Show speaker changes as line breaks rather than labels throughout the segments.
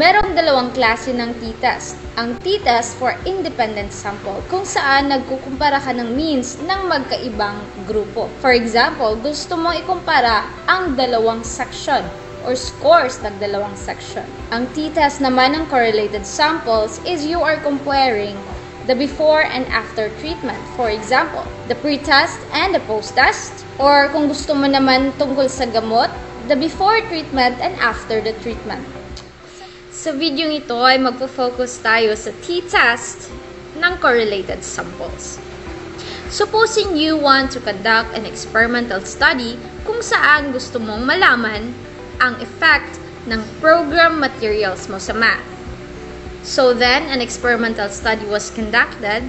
Merong dalawang klase ng t-test. Ang t-test for independent sample, kung saan nagkukumpara ka ng means ng magkaibang grupo. For example, gusto mong ikumpara ang dalawang section or scores ng dalawang section. Ang t-test naman ng correlated samples is you are comparing the before and after treatment. For example, the pre-test and the post-test. Or kung gusto mo naman tungkol sa gamot, the before treatment and after the treatment. Sa video ito ay magpo-focus tayo sa t-test ng correlated samples. Supposing you want to conduct an experimental study kung saan gusto mong malaman ang effect ng program materials mo sa math. So then, an experimental study was conducted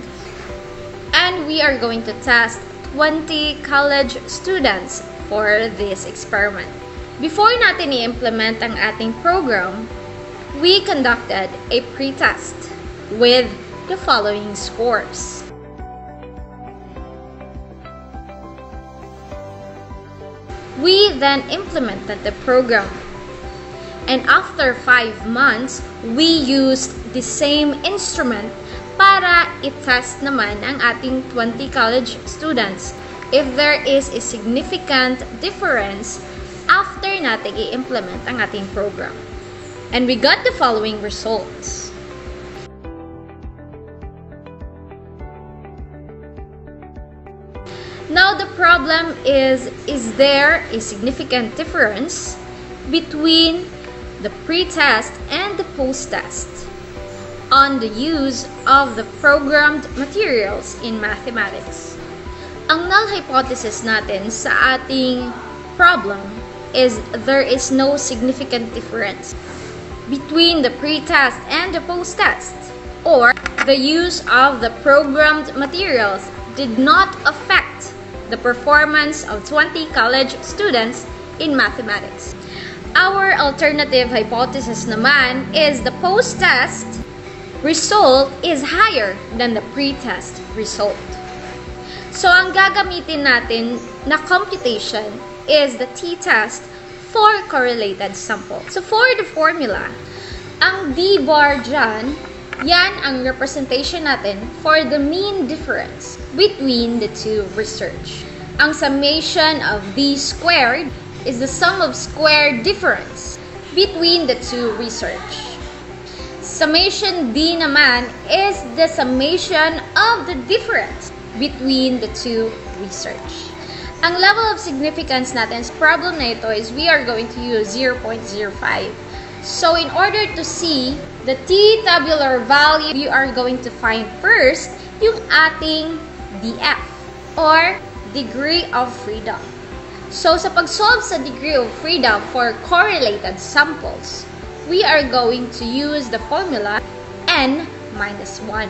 and we are going to test 20 college students for this experiment. Before natin i-implement ang ating program, we conducted a pretest with the following scores. We then implemented the program. And after 5 months, we used the same instrument para i-test naman ang ating 20 college students if there is a significant difference after natin i-implement ang ating program. And we got the following results. Now the problem is, is there a significant difference between the pre-test and the post-test on the use of the programmed materials in mathematics? Ang null hypothesis natin sa ating problem is there is no significant difference between the pre-test and the post-test, or the use of the programmed materials did not affect the performance of 20 college students in mathematics. Our alternative hypothesis naman is the post-test result is higher than the pre-test result. So, ang gagamitin natin na computation is the t-test for correlated sample. So, for the formula, ang D bar dyan, yan ang representation natin for the mean difference between the two research. Ang summation of D squared is the sum of square difference between the two research. Summation D naman is the summation of the difference between the two research. Ang level of significance natin sa problem na ito is we are going to use 0.05. So in order to see the t-tabular value, you are going to find first yung ating DF or degree of freedom. So sa pag-solve sa degree of freedom for correlated samples, we are going to use the formula n minus 1.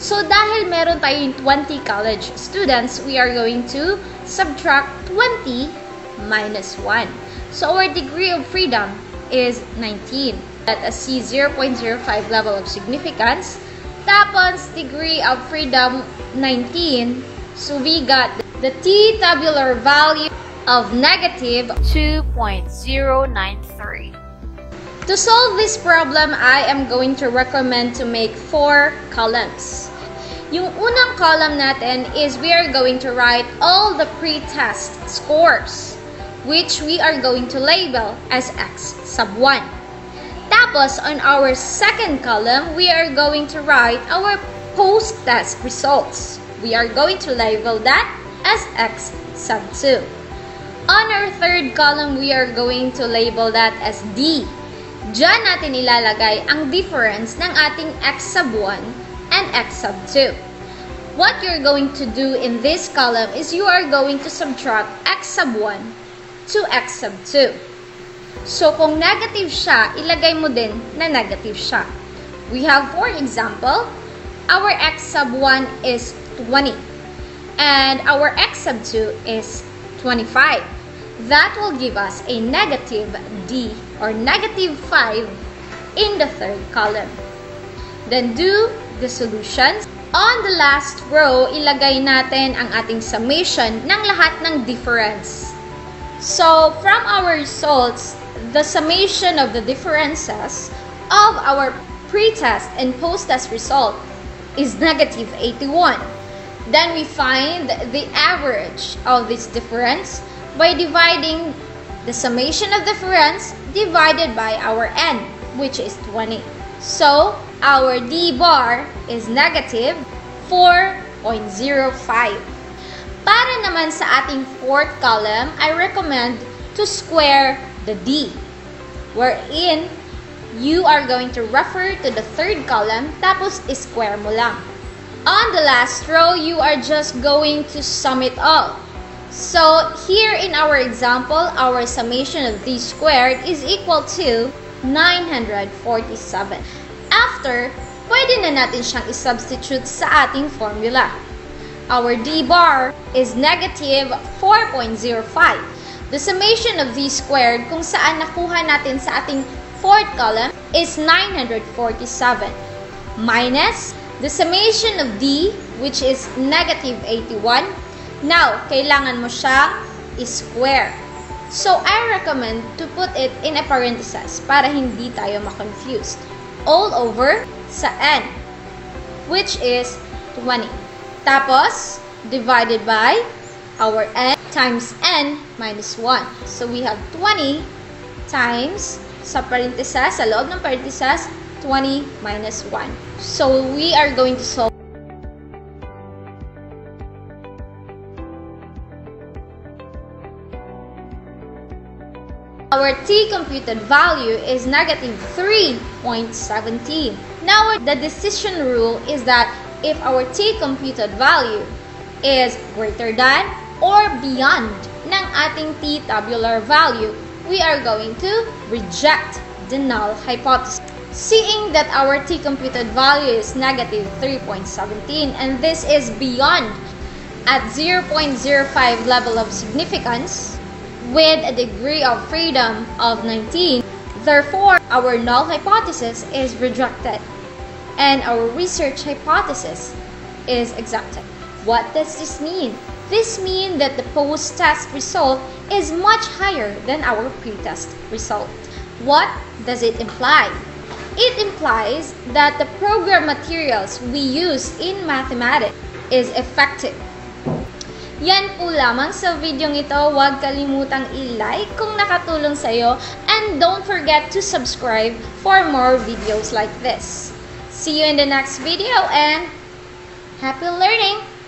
So dahil meron tayong 20 college students, we are going to subtract 20 minus 1. So our degree of freedom is 19. Let us see 0.05 level of significance. Tapos, degree of freedom, 19. So we got the t-tabular value of negative
2.093.
To solve this problem, I am going to recommend to make four columns. Yung unang column natin is we are going to write all the pre-test scores which we are going to label as x sub 1. Tapos, on our second column, we are going to write our post-test results. We are going to label that as x sub 2. On our third column, we are going to label that as d. Diyan natin ilalagay ang difference ng ating x sub 1 and x sub 2. What you're going to do in this column is you are going to subtract x sub 1 to x sub 2. So, kung negative siya, ilagay mo din na negative siya. We have, for example, our x sub 1 is 20. And our x sub 2 is 25. That will give us a negative d or negative 5 in the third column. Then do the solutions. On the last row, ilagay natin ang ating summation ng lahat ng difference. So, from our results, the summation of the differences of our pre-test and post-test result is negative 81. Then we find the average of this difference by dividing the summation of difference divided by our n, which is 20. So, our d bar is negative 4.05. Para naman sa ating fourth column, I recommend to square the d, wherein you are going to refer to the third column, tapos square mo lang. On the last row, you are just going to sum it all. So, here in our example, our summation of d squared is equal to 947. After, pwede na natin siyang isubstitute sa ating formula. Our d bar is negative 4.05. The summation of d squared kung saan nakuha natin sa ating fourth column is 947 minus the summation of d which is negative 81 Now, kailangan mo siya square. So, I recommend to put it in a parenthesis para hindi tayo ma-confused. All over sa n, which is 20. Tapos, divided by our n times n minus 1. So, we have 20 times sa parenthesis, sa loob ng parenthesis, 20 minus 1. So, we are going to solve Our t computed value is negative 3.17. Now, the decision rule is that if our t computed value is greater than or beyond ng ating t tabular value, we are going to reject the null hypothesis. Seeing that our t computed value is negative 3.17 and this is beyond at 0.05 level of significance, with a degree of freedom of 19. Therefore, our null hypothesis is rejected and our research hypothesis is accepted. What does this mean? This means that the post-test result is much higher than our pre-test result. What does it imply? It implies that the program materials we use in mathematics is effective Yan po lamang sa video ito. Huwag kalimutang i-like kung nakatulong sa'yo. And don't forget to subscribe for more videos like this. See you in the next video and happy learning!